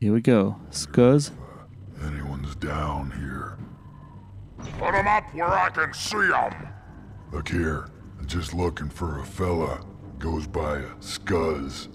Here we go. Scuzz. Anyone's down here. Put 'em up where I can see 'em. Look here. I'm just looking for a fella. Goes by a Scuzz.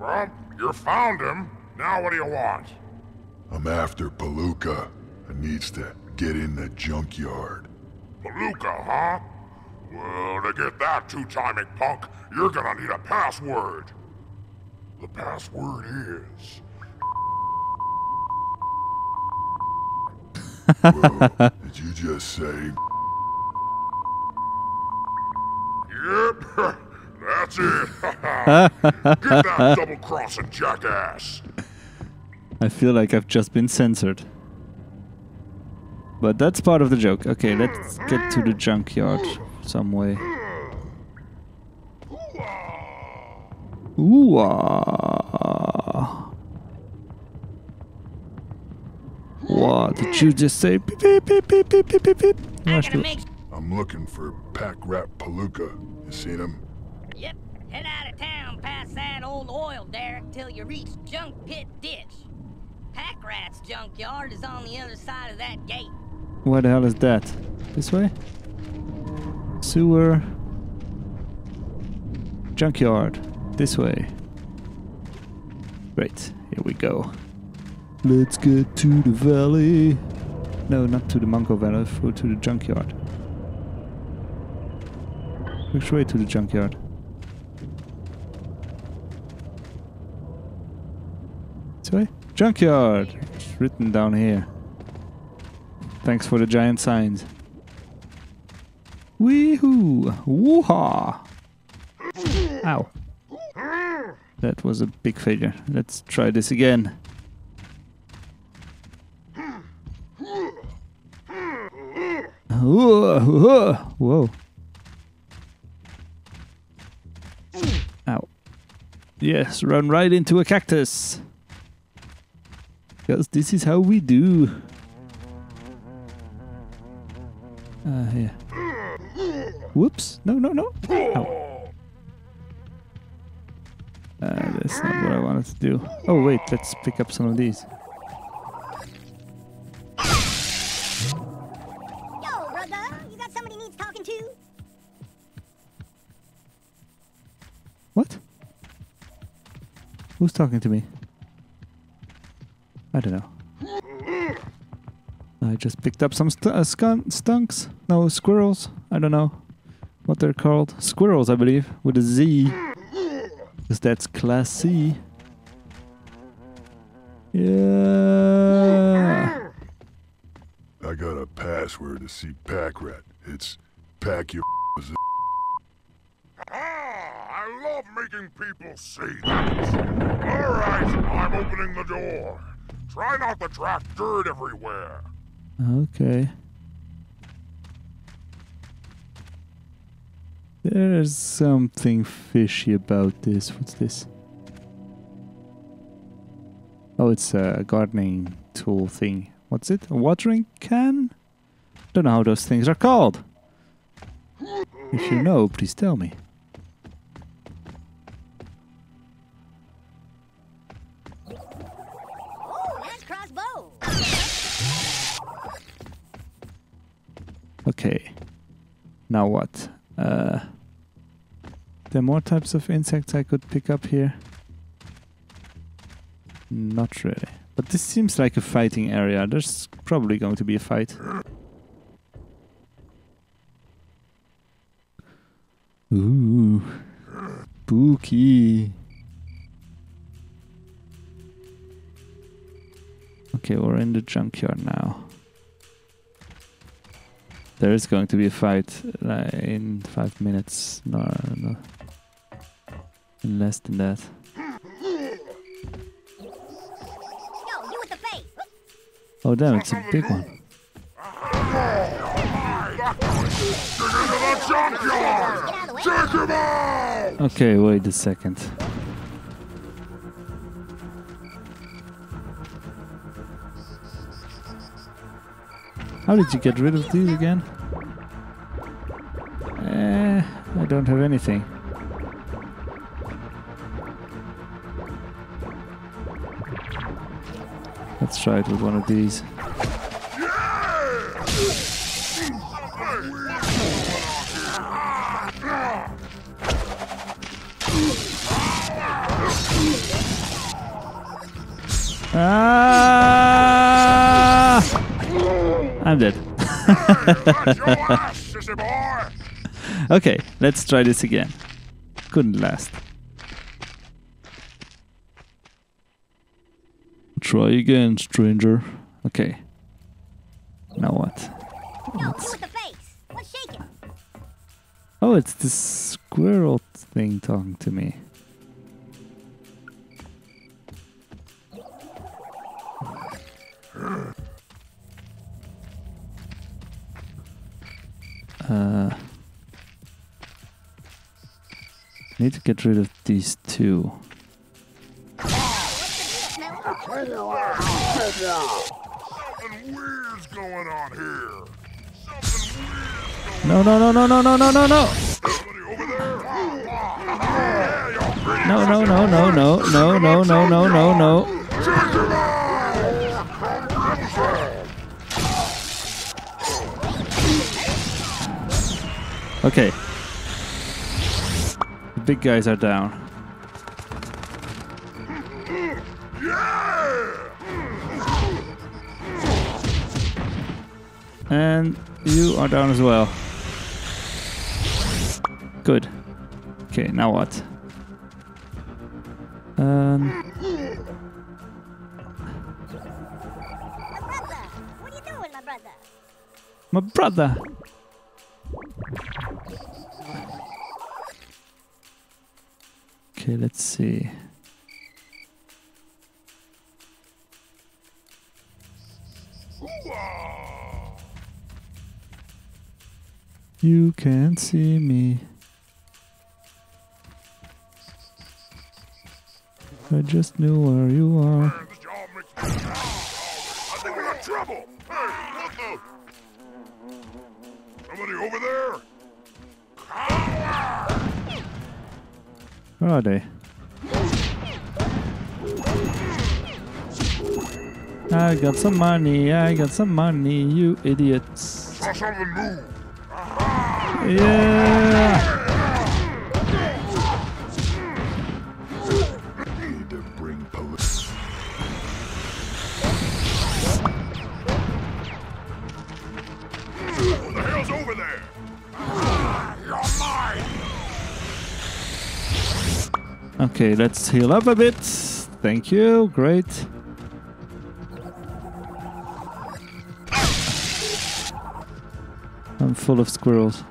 Well, you found him. Now what do you want? I'm after Palooka. I needs to get in the junkyard. Palooka, huh? Well, to get that two-timing punk, you're gonna need a password. The password is... Whoa, did you just say? Yep, that's it. get that double-crossing jackass. I feel like I've just been censored. But that's part of the joke. Okay, let's get to the junkyard some way. Ooh. ah. What did you just say? Beep, beep, beep, beep, beep, beep, beep, beep. I'm Rush gonna to- make. I'm looking for Pack Rat Palooka. You seen him? Yep. Head out of town past that old oil derrick till you reach Junk Pit Ditch. Pack Rat's junkyard is on the other side of that gate. Where the hell is that? This way? Sewer. Junkyard. This way. Great. Here we go. Let's get to the valley. No, not to the Monko Valley, through to the junkyard. Which way to the junkyard? This way? Junkyard! It's written down here. Thanks for the giant signs. Weehoo! Woo-ha! Ow. That was a big failure. Let's try this again. Whoa! whoa, Whoa. Ow. Yes, run right into a cactus. Because this is how we do. Uh, here. Whoops. No, no, no. Ow. Uh, that's not what I wanted to do. Oh, wait. Let's pick up some of these. Who's talking to me? I don't know. I just picked up some st- uh. No, squirrels. I don't know what they're called. Squirrels, I believe, with a Z. Because that's class C. Yeah. I got a password to see Pack Rat. It's pack your Ah, I love making people say that. All right, I'm opening the door. Try not to track dirt everywhere. Okay. There's something fishy about this. What's this? Oh, it's a gardening tool thing. What's it? A watering can? Don't know how those things are called. If you know, please tell me. Okay. Now what? Uh, there are more types of insects I could pick up here. Not really. But this seems like a fighting area. There's probably going to be a fight. Ooh. Spooky. Okay, we're in the junkyard now. There is going to be a fight uh, in five minutes. No, no. In less than that. Yo, you with the face. Oh damn, it's a big one. Dig into the junkyard! Get out of the way. Check him out! Okay, wait a second. How did you get rid of these again? Eh, I don't have anything. Let's try it with one of these. Ah! I'm dead. Got your ass, sissy boy! Okay, let's try this again. Couldn't last. Try again, stranger. Okay. Now what? Let's- you with the face. What's shaking? Oh, it's this squirrel thing talking to me. Uh, need to get rid of these two. No, no, no, no, no, no, no, no, no! No, no, no, no, no, no, no, no, no, no, no. Okay. The big guys are down. And you are down as well. Good. Okay, now what? Um, My brother. What are you doing, my brother? my brother. Okay, let's see. You can't see me. I just knew where you are. I think we got trouble. Hey, look out. Somebody over there? Where are they? I got some money, I got some money, you idiots. Saw something move. Yeah! Okay, let's heal up a bit. Thank you, great. I'm full of squirrels.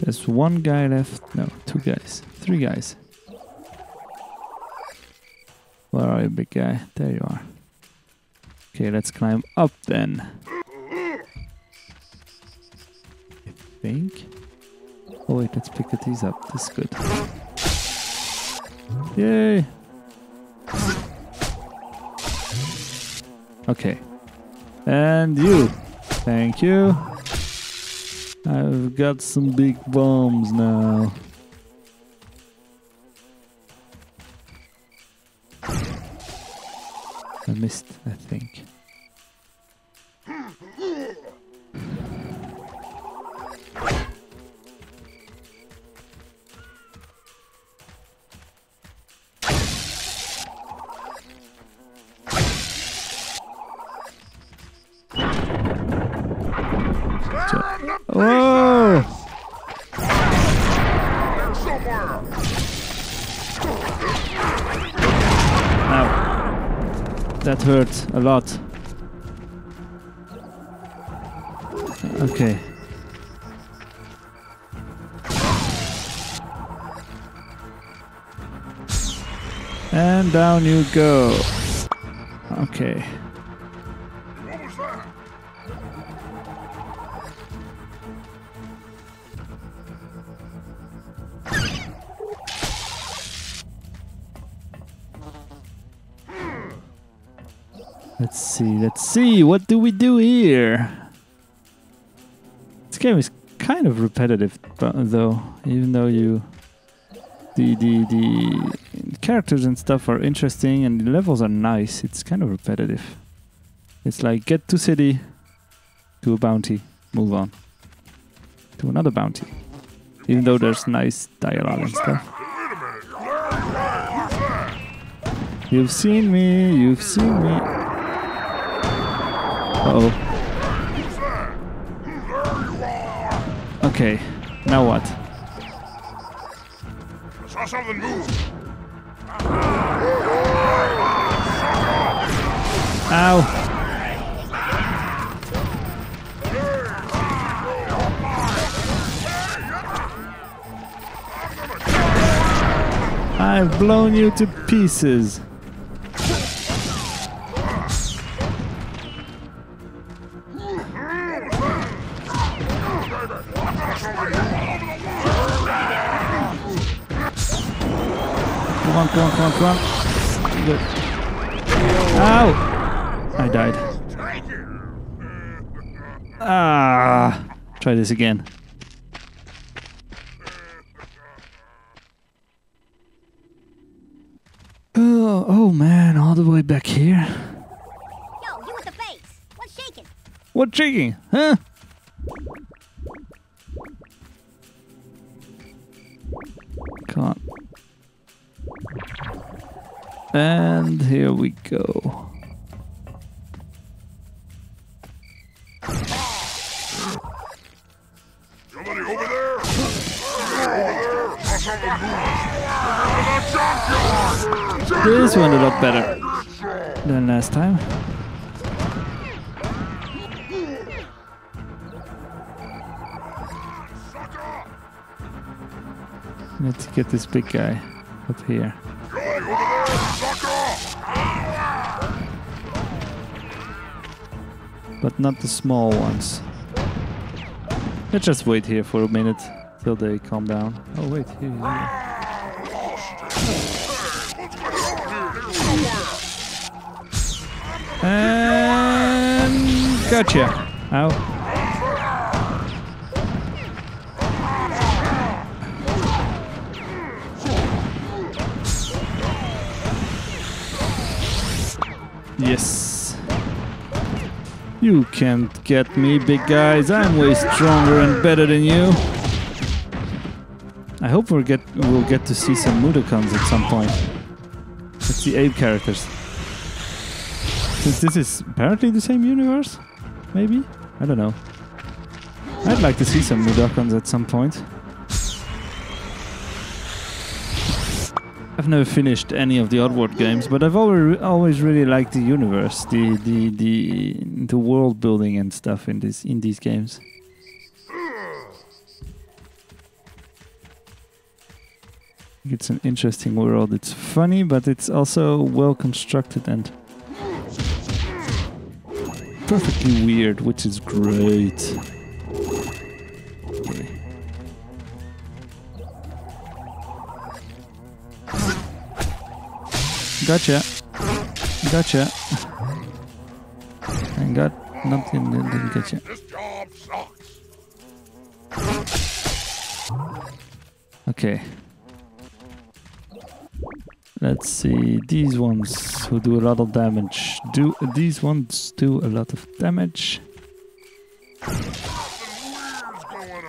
There's one guy left. No, two guys. Three guys. Where are you, big guy? There you are. Okay, let's climb up then. Wait, let's pick these up. This is good. Yay! Okay. And you. Thank you. I've got some big bombs now. I missed, I think. That hurt a lot. Okay. And down you go. Okay. See, let's see, what do we do here? This game is kind of repetitive, though, even though you. The, the, the characters and stuff are interesting, and the levels are nice. It's kind of repetitive. It's like get to city, to a bounty, move on to another bounty. Even though there's nice dialogue and stuff. You've seen me, you've seen me. Uh oh. Okay, now what? I saw something move. Ow! I've blown you to pieces. On, come on, come on, come on. Good. Ow! I died. Ah! Try this again. Oh, oh man, all the way back here. Yo, you with the face. What's shaking? What shaking? Huh? Come on. And here we go. Somebody over there? Somebody over there? I saw something move. Look at the junkyard. This went a lot better than last time. Let's get this big guy up here. But not the small ones. Let's just wait here for a minute till they calm down. Oh wait, here. here. And gotcha. Ow. Yes. You can't get me, big guys. I'm way stronger and better than you. I hope we'll get we'll get to see some Mudokons at some point. Let's see Abe characters. Since this is apparently the same universe, maybe? I don't know. I'd like to see some Mudokons at some point. I've never finished any of the Oddworld games, but I've always always really liked the universe, the the the the world building and stuff in this in these games. It's an interesting world. It's funny, but it's also well constructed and perfectly weird, which is great. Gotcha. Gotcha. I got nothing. that Didn't get you. This job sucks. Okay. Let's see. These ones who do a lot of damage. Do these ones do a lot of damage? Something weird's going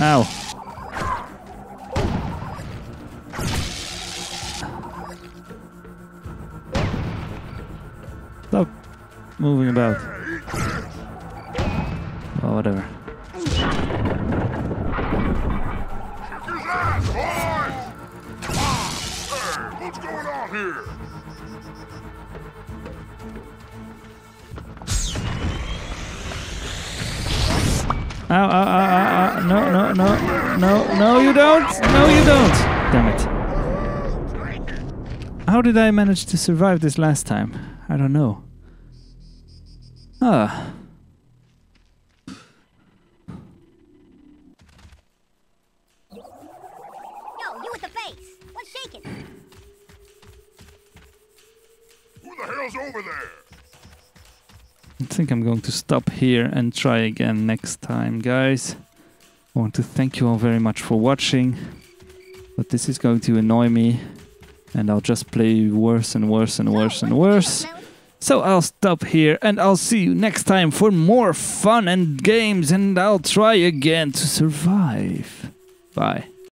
on. Ow. Moving about. Oh, whatever. Ow, ow, ow, ow. No, no, no. No, no, you don't. No, you don't. Damn it. How did I manage to survive this last time? I don't know. Ah. Yo, you with the face. What's shaking? Who the hell's over there? I think I'm going to stop here and try again next time, guys. I want to thank you all very much for watching. But this is going to annoy me, and I'll just play worse and worse and worse and worse. So I'll stop here and I'll see you next time for more fun and games and I'll try again to survive. Bye.